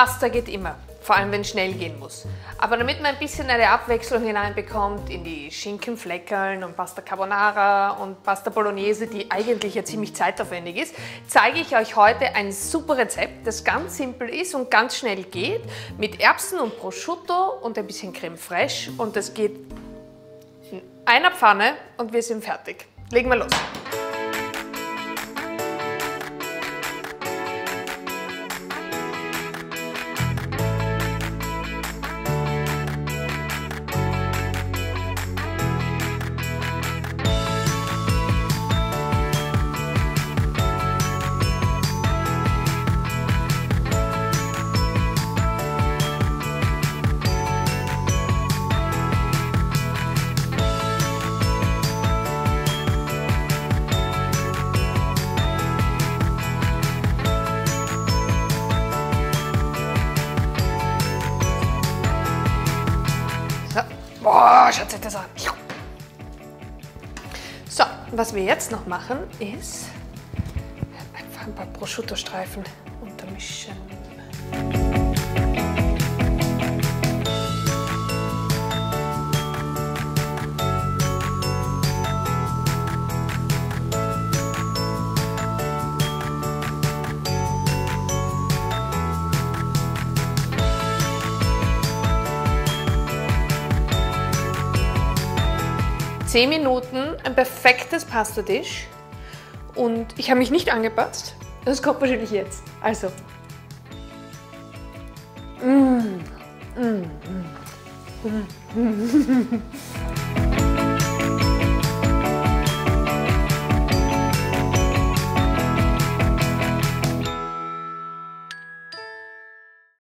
Pasta geht immer, vor allem wenn es schnell gehen muss. Aber damit man ein bisschen eine Abwechslung hineinbekommt in die Schinkenfleckerln und Pasta Carbonara und Pasta Bolognese, die eigentlich ja ziemlich zeitaufwendig ist, zeige ich euch heute ein super Rezept, das ganz simpel ist und ganz schnell geht, mit Erbsen und Prosciutto und ein bisschen Creme fraiche und das geht in einer Pfanne und wir sind fertig. Legen wir los. Boah, schaut euch das an. So, was wir jetzt noch machen, ist einfach ein paar Prosciutto-Streifen untermischen. Zehn Minuten, ein perfektes Pastadisch. Und ich habe mich nicht angepasst. Das kommt wahrscheinlich jetzt. Also. Mm. Mm. Mm.